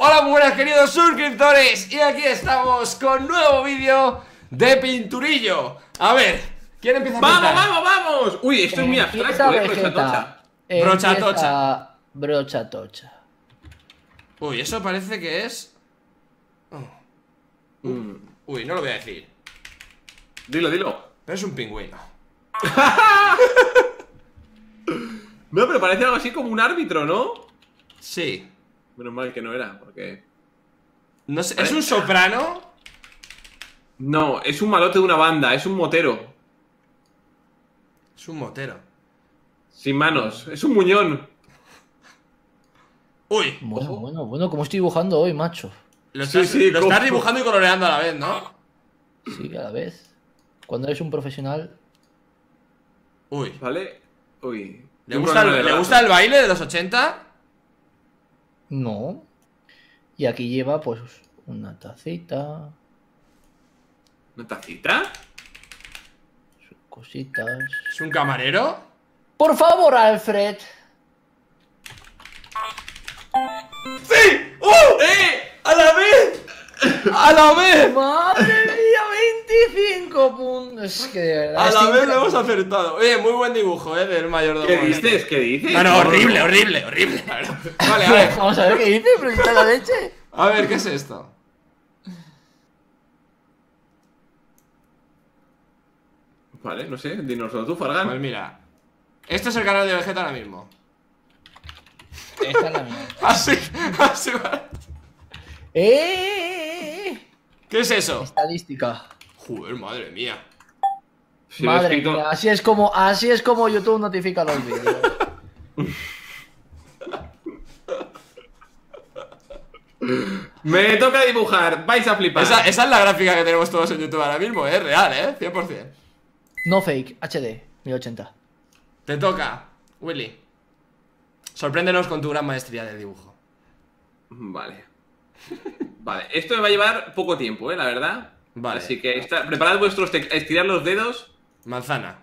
Hola muy buenas queridos suscriptores Y aquí estamos con nuevo vídeo de pinturillo A ver, ¿quién empieza a ¡Vamos, pintar? vamos, vamos! Uy, esto es muy abstracto, eh, brocha tocha. Brocha Empieza tocha. Brocha tocha. Uy, eso parece que es... Mm, Uy, no lo voy a decir Dilo, dilo. Pero es un pingüino No, pero parece algo así como un árbitro, ¿no? Sí Menos mal que no era, porque... no sé, ¿Es un soprano? No, es un malote de una banda, es un motero. Es un motero Sin manos, es un muñón. Uy, Bueno, bueno, bueno, como estoy dibujando hoy, macho. lo Sí, estás, sí, lo ¿cómo? estás dibujando y coloreando a la vez, ¿no? Sí, a la vez. Cuando eres un profesional. Uy, ¿Vale? Uy. ¿le gusta, el, de ¿le gusta el baile de los 80? No. Y aquí lleva, pues, una tacita, ¿Una tacita? sus cositas. ¿Es un camarero? Por favor, Alfred. ¡Sí! ¡Uh! ¡Eh! ¡A la vez! ¡A la vez! Madre 25 puntos. Es que de verdad. A la vez lo hemos acertado. Oye, muy buen dibujo, ¿eh? Del mayordomo. ¿Qué dices? ¿Qué dices? No, no, horrible, horrible, horrible. Vale, a ver. Vamos a ver qué dice, pero está la leche. A ver, ¿qué es esto? Vale, no sé, dinoslo tú, Pues Fargan. mira. Este es el canal de Vegeta ahora mismo. Esta es la mía. Así, así va. ¡Eh! ¿Qué es eso? Estadística. Joder, madre mía. Si Madre escrito- mía, así es como, así es como YouTube notifica los vídeos. Me toca dibujar, vais a flipar. Esa, esa es la gráfica que tenemos todos en YouTube ahora mismo, ¿eh? Real, ¿eh? 100%. No fake, HD, 1080. Te toca, Willy. Sorpréndenos con tu gran maestría del dibujo. Vale. Vale, esto me va a llevar poco tiempo, eh, la verdad. Vale. Así que está- preparad vuestros estirar los dedos. Manzana.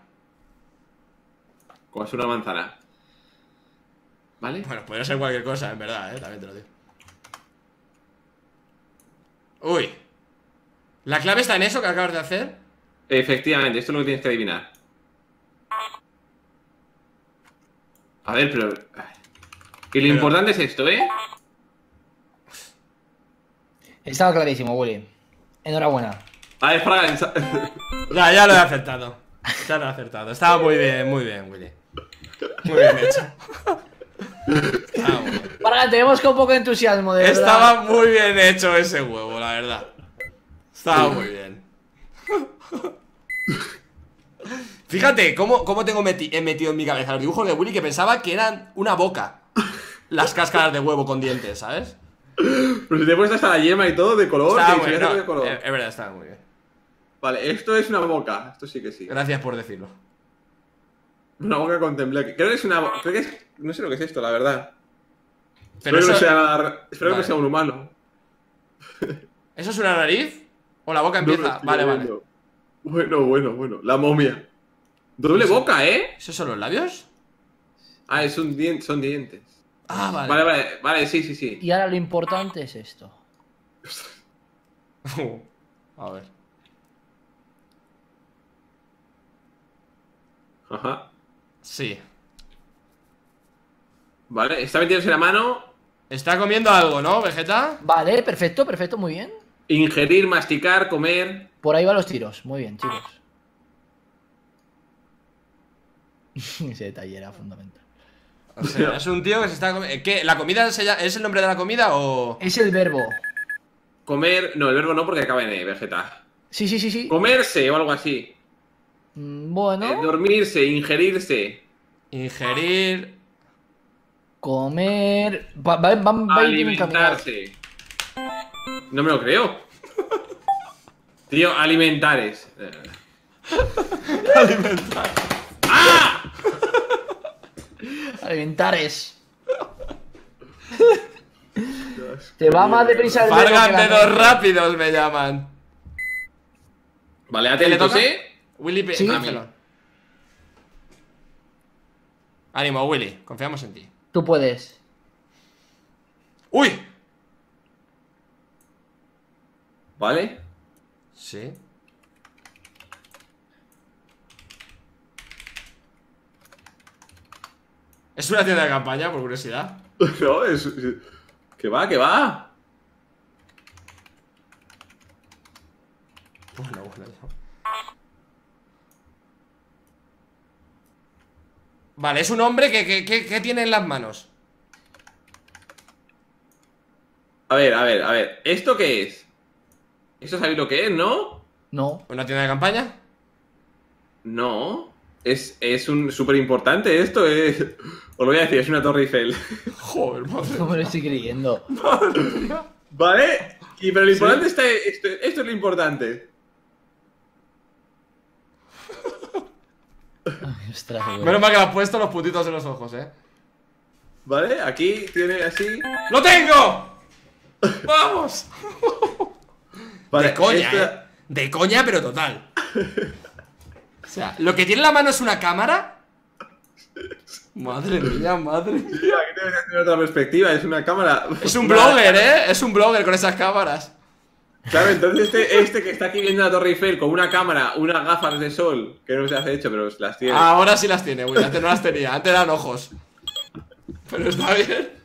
Como es una manzana. ¿Vale? Bueno, podría ser cualquier cosa, en verdad, ¿eh? También te lo digo. Uy. ¿La clave está en eso que acabas de hacer? Efectivamente, esto es lo que tienes que adivinar. A ver, pero. Y lo Pero- importante es esto, ¿eh? Estaba clarísimo, Willy. Enhorabuena. A ver, Fraga, Ya, ya lo he acertado. Ya lo he acertado. Estaba muy bien, muy bien, Willy. Muy bien hecho. Estaba muy bien. Para tenemos con poco entusiasmo, de verdad. Estaba muy bien hecho ese huevo, la verdad. Estaba muy bien. Fíjate cómo, cómo tengo meti- he metido en mi cabeza los dibujos de Willy que pensaba que eran una boca. Las cáscaras de huevo con dientes, ¿sabes? Pero si te he puesto hasta la yema y todo de color. Bien. diferencia no, de color. es es verdad, estaba muy bien. Vale, esto es una boca. Esto sí que sí. Gracias por decirlo. Una boca con tembleque. Creo que es una. Creo que es. No sé lo que es esto, la verdad. Pero espero que sea, espero que Vale. no sea un humano. ¿eso es una nariz? ¿O la boca empieza? vale, vale. Bueno, bueno, bueno. La momia. Doble boca, ¿eh? ¿Esos son los labios? Ah, es un dien- son dientes. Ah, vale. Vale, vale, vale, sí, sí, sí. Y ahora lo importante es esto. A ver. Ajá. Sí. Vale, está metiéndose la mano. Está comiendo algo, ¿no, Vegeta? Vale, perfecto, perfecto, muy bien. Ingerir, masticar, comer. Por ahí van los tiros. Muy bien, chicos. Ese detalle era fundamental. O sea, es un tío que se está comiendo. ¿Qué? ¿La comida se llama- es el nombre de la comida o.? Es el verbo. Comer. No, el verbo no porque acaba en E, vegeta. Sí, sí, sí, sí. Comerse o algo así. Mm, Eh, Bueno, dormirse, ingerirse. Ingerir. comer. Va, va, va, va a ir bien encaminado. Alimentarse. No me lo creo. Tío, alimentares. Eh, Alimentares. Te va más deprisa el Fargan la dedos rápidos me llaman. Vale, ¿Qué le atentos, toca? ¿eh? Willy Pe- Sí. Ánimo, Willy. Confiamos en ti. Tú puedes. ¡Uy! ¿Vale? Sí. Es una tienda de campaña, por curiosidad. No, es. Que va, que va. Bueno, bueno, ya. Vale, es un hombre que, que- que- que tiene en las manos. A ver, a ver, a ver. ¿Esto qué es? ¿Esto sabéis lo que es, no? No. ¿Una tienda de campaña? No. Es, es un súper importante esto. Es... Os lo voy a decir, es una Torre Eiffel. Joder, madre. No me lo estoy creyendo. ¿Vale? Y pero lo importante está. Esto, esto es lo importante. Ay, ostras, güey. Menos mal que le has puesto los puntitos en los ojos, eh. ¿Vale? Aquí tiene así. ¡Lo tengo! ¡Vamos! Vale, de coña, esta- eh. De coña, pero total. O sea, lo que tiene en la mano es una cámara. Madre mía, madre mía. Aquí tienes que tener otra perspectiva, es una cámara. Es un blogger, eh. Es un blogger con esas cámaras. Claro, entonces este, este que está aquí viendo la Torre Eiffel con una cámara, unas gafas de sol, que no se hace hecho, pero las tiene. Ahora sí las tiene, güey. Antes no las tenía. Antes eran ojos. Pero está bien.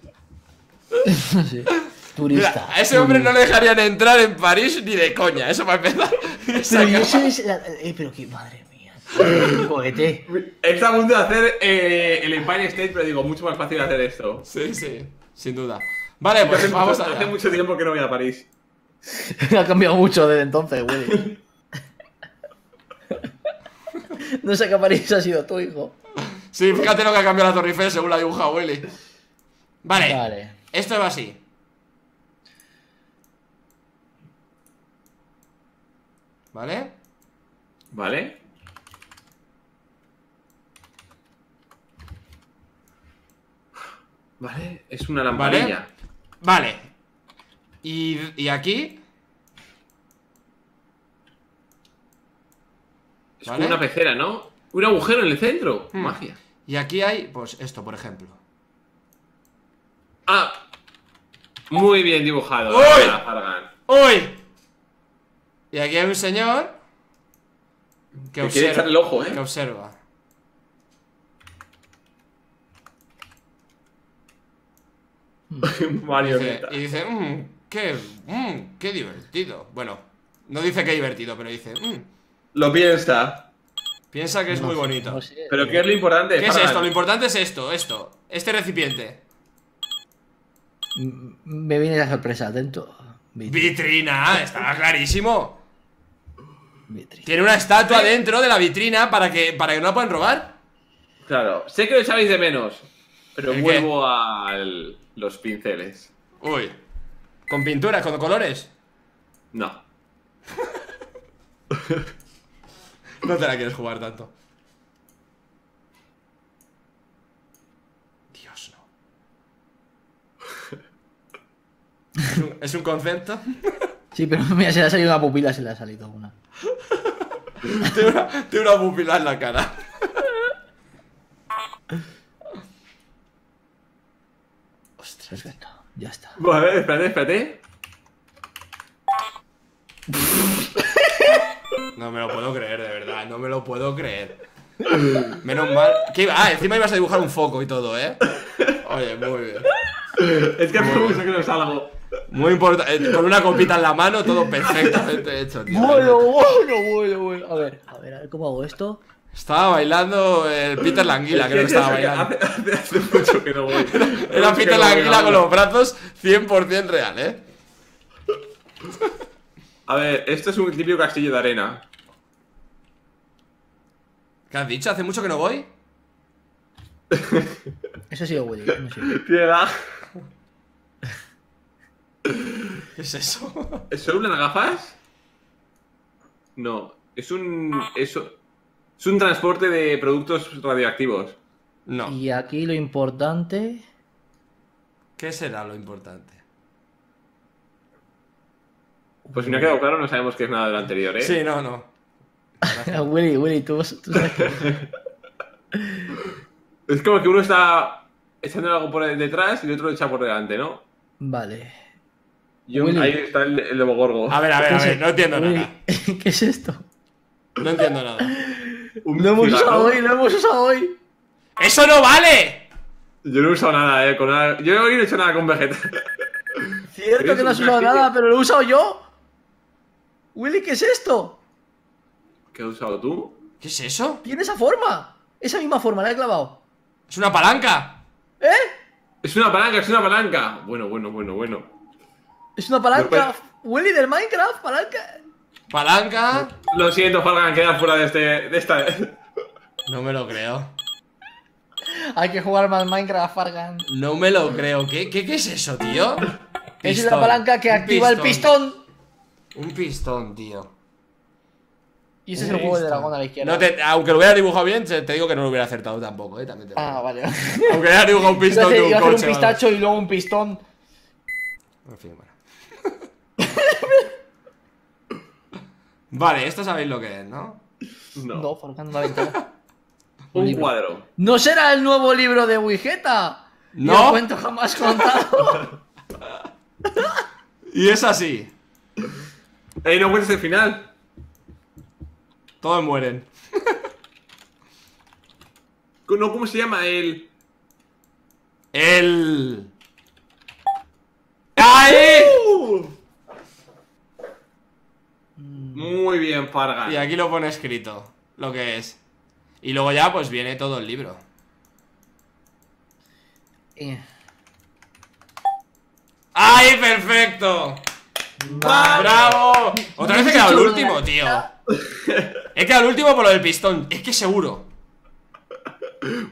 Sí. Turista. Mira, a ese hombre no le dejarían entrar en París ni de coña. Eso para empezar. Pero, y cámara- eso es la- eh, pero qué madre cohete. Está a punto de hacer eh, el Empire State, pero digo, mucho más fácil hacer esto. Sí, sí. Sin duda. Vale, pues hace, vamos mucho, hace allá. mucho tiempo que no voy a París. ha cambiado mucho desde entonces, güey. No sé qué París ha sido tu hijo. Sí, fíjate lo que ha cambiado la Torre Eiffel según la dibuja Willy. Vale. Vale. Esto va así. ¿Vale? ¿Vale? Vale, es una lamparilla. Vale. Y, y aquí. Es una pecera, ¿no? Un agujero en el centro. Hmm. Magia. Y aquí hay, pues esto, por ejemplo. Ah. Muy bien dibujado. ¡Uy! ¡Uy! Y aquí hay un señor. Que quiere observa. echar el ojo, ¿eh? Que observa. Y dice, y dice, "Mm, qué, mm, qué divertido. Bueno, no dice qué divertido, pero dice, "Mm, Lo piensa. piensa que es No muy sé, bonito. no sé. Pero ¿qué es lo importante? ¿Qué es esto? Lo importante es esto, esto. Este recipiente. Me viene la sorpresa, atento. Vitri- Vitrina, está clarísimo. Tiene una estatua dentro de la vitrina para que, para que no la puedan robar. Claro, sé que lo echabais de menos. Pero vuelvo a los pinceles. Uy. ¿Con pinturas, con colores? No. No te la quieres jugar tanto. Dios, no. ¿Es un, es un concepto? Sí, pero mira, se le ha salido una pupila, se le ha salido una. tiene, una, tiene una pupila en la cara. Ostras. Perfecto, ya está. Vale, espérate, espérate. No me lo puedo creer, de verdad. No me lo puedo creer. Menos mal. ¿Qué iba? Ah, encima ibas a dibujar un foco y todo, ¿eh? Oye, muy bien. Es que hace mucho que no salgo. Muy importante. Con una copita en la mano, todo perfectamente hecho, tío. Bueno, bueno, bueno, bueno. A ver, a ver, a ver cómo hago esto. Estaba bailando el Peter Languila, creo que estaba bailando. Hace, hace- hace mucho que no voy. Era Peter Languila con los brazos 100% real, ¿eh? A ver, esto es un típico castillo de arena. ¿Qué has dicho? ¿Hace mucho que no voy? Eso ha sido Willy, no sé. ¿Qué es eso? ¿Es solo unas gafas? No, es un. Es, es un transporte de productos radioactivos. No. Y aquí lo importante. ¿Qué será lo importante? Pues si no ha quedado claro, no sabemos qué es nada de lo anterior, ¿eh? Sí, no, no. Willy, Willy, tú, tú sabes que. Es como que uno está echando algo por detrás y el otro lo echa por delante, ¿no? Vale. Y un- Willy. ahí está el, el Demogorgo. A ver, a ver, a ¿Qué ver, no entiendo nada. ¿Qué es esto? No entiendo nada. Un Lo hemos cigarro. usado hoy, lo hemos usado hoy. ¡Eso no vale! Yo no he usado nada, eh. Con nada. Yo hoy no he hecho nada con Vegeta. Cierto que no has usado nada, pero lo he usado yo. Willy, ¿qué es esto? ¿Qué has usado tú? ¿Qué es eso? Tiene esa forma. Esa misma forma, la he clavado. Es una palanca. ¿Eh? Es una palanca, es una palanca. Bueno, bueno, bueno, bueno. Es una palanca. Willy del Minecraft, palanca. Palanca. Lo siento, Fargan, queda fuera de, este, de esta. No me lo creo. Hay que jugar más Minecraft, Fargan. No me lo creo. ¿Qué, qué, qué es eso, tío? Es una palanca que activa el pistón. Un pistón, tío. Y ese es el juego de dragón a la izquierda. No te- aunque lo hubiera dibujado bien, te te digo que no lo hubiera acertado tampoco, eh. También te lo Ah, vale. Aunque hubiera dibujado un pistón de hacer, un iba a hacer coche. un vamos. pistacho y luego un pistón. En fin, bueno. Vale, esto sabéis lo que es, ¿no? No. No, Fargan, una ventana. Un cuadro. ¿No será el nuevo libro de Wigeta? No. El cuento jamás contado. Y es así. Ey, no cuentes el final. Todos mueren. No, ¿cómo se llama el. El. ¡Ahí! Muy bien, Fargan. Y aquí lo pone escrito, lo que es. Y luego ya, pues viene todo el libro. Eh, ¡Ay, perfecto! Vale. ¡Bravo! Otra vez he quedado el último, tío. He quedado el último por lo del pistón. Es que seguro.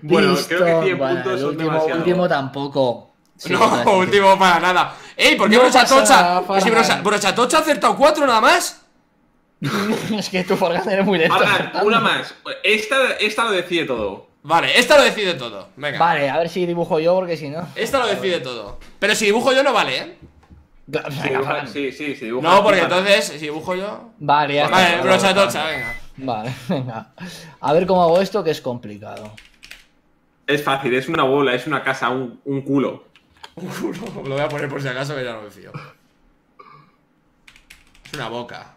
Bueno, Listo. creo que 100 Bueno, puntos el son último, demasiado. último tampoco. Sí, no, último para nada. ¡Ey! ¿Por qué No Brochatocha? pasa si Brochatocha ha acertado cuatro nada más. es que tu Fargan eres muy lento. Una más. Esta, esta lo decide todo. Vale, esta lo decide todo. Venga. Vale, a ver si dibujo yo, porque si no. Esta lo decide todo. Pero si dibujo yo no vale, ¿eh? Venga, Si dibuja- sí, sí, sí. dibuja No, porque entonces, si dibujo yo. Vale, ya está. Vale, Brochatocha, venga. Vale, venga. A ver cómo hago esto, que es complicado. Es fácil, es una bola, es una casa, un, un culo. Lo voy a poner por si acaso, que ya no me fío. Es una boca.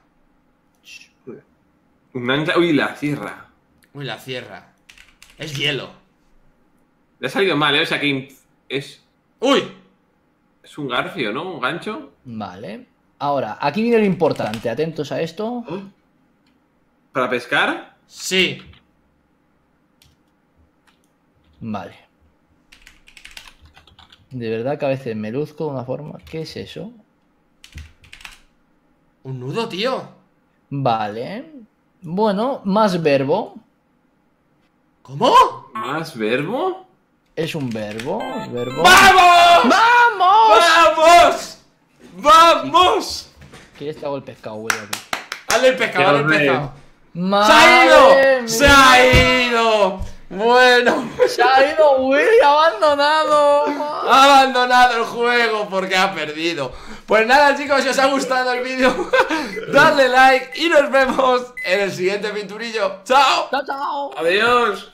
Un ancla. Uy, la sierra. Uy, la cierra. Es hielo. Le ha salido mal, ¿eh? O sea que es. ¡Uy! Es un garfio, ¿no? Un gancho. Vale. Ahora, aquí viene lo importante. Atentos a esto. ¿Para pescar? Sí. Vale. De verdad que a veces me luzco de una forma. ¿Qué es eso? Un nudo, tío. Vale. Bueno, más verbo. ¿Cómo? ¿Más verbo? Es un verbo. Verbo. ¡Vamos! ¡Vamos! ¡Vamos! ¡Vamos! ¿Qué hago el pescado, güey? Hazle el pescado, hazle el pescado. ¡Se ha ¡Madre ido! ¡Se ha ido! Bueno, ¡Se ha ido Willy abandonado! ha abandonado el juego porque ha perdido. Pues nada, chicos, si os ha gustado el vídeo, dadle like y nos vemos en el siguiente pinturillo. ¡Chao! ¡Chao, chao! ¡Adiós!